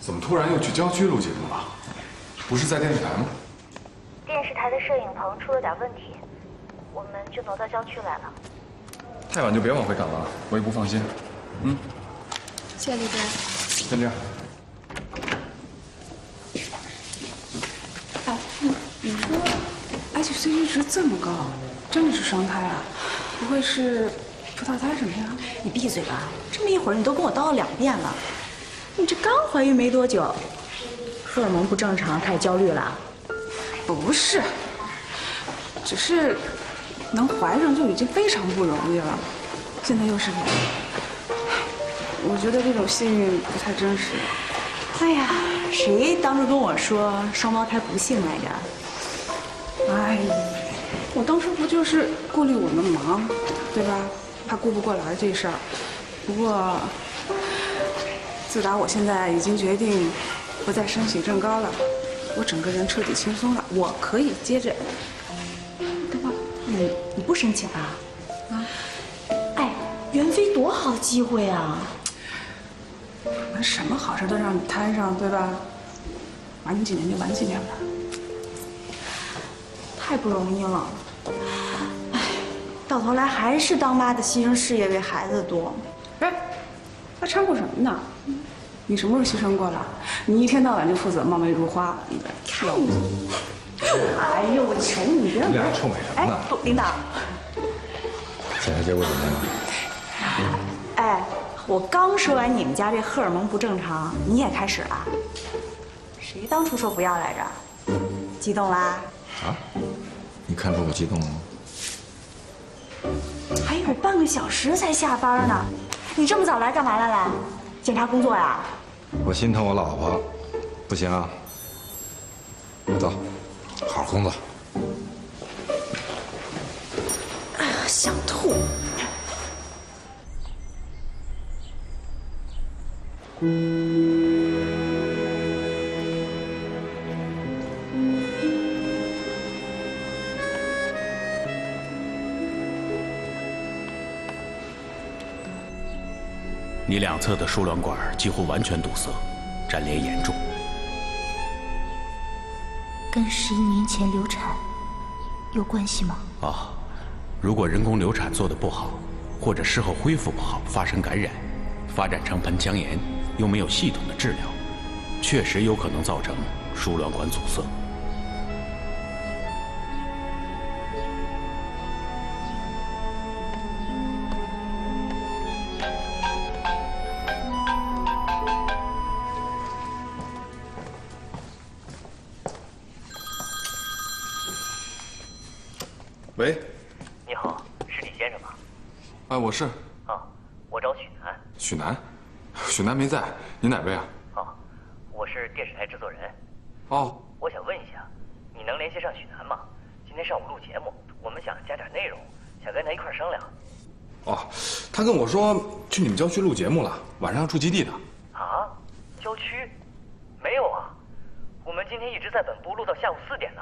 怎么突然又去郊区录节目了？不是在电视台吗？电视台的摄影棚出了点问题，我们就挪到郊区来了。太晚就别往回赶了，我也不放心。嗯，谢谢李真。先这样。哎，你你说，HCG 值这么高，真的是双胎啊？不会是葡萄胎什么呀？你闭嘴吧！这么一会儿你都跟我叨叨两遍了。你这刚怀孕没多久，荷尔蒙不正常，开始焦虑了？不是，只是能怀上就已经非常不容易了，现在又是你，我觉得这种幸运不太真实。哎呀，谁当初跟我说双胞胎不幸来着？哎，我当初不就是顾虑我们忙，对吧？怕顾不过来这事儿。不过，自打我现在已经决定不再升起正高了。我整个人彻底轻松了，我可以接着，等会儿？你你不申请啊？啊？哎，袁飞多好机会啊！我们什么好事都让你摊上，对吧？晚几年就晚几年吧。太不容易了，哎，到头来还是当妈的牺牲事业为孩子多。哎，还掺和什么呢？你什么时候牺牲过了？你一天到晚就负责貌美如花，看你！哎呦，我求你别！你俩臭美什么呢？不，领导，检查结果怎么样？哎，我刚说完你们家这荷尔蒙不正常，你也开始了？谁当初说不要来着？激动啦？啊？你看出我激动了吗？还有半个小时才下班呢，你这么早来干嘛来了？检查工作呀？我心疼我老婆，不行啊！走，好好工作。哎呀，想吐！你两侧的输卵管几乎完全堵塞，粘连严重。跟十一年前流产有关系吗？啊，如果人工流产做的不好，或者事后恢复不好，发生感染，发展成盆腔炎，又没有系统的治疗，确实有可能造成输卵管阻塞。喂，你好，是李先生吗？哎，我是。啊，我找许楠。许楠，许楠没在，你哪位啊？哦，我是电视台制作人。哦，我想问一下，你能联系上许楠吗？今天上午录节目，我们想加点内容，想跟他一块商量。哦，他跟我说去你们郊区录节目了，晚上要住基地的。啊？郊区？没有啊，我们今天一直在本部录到下午四点呢。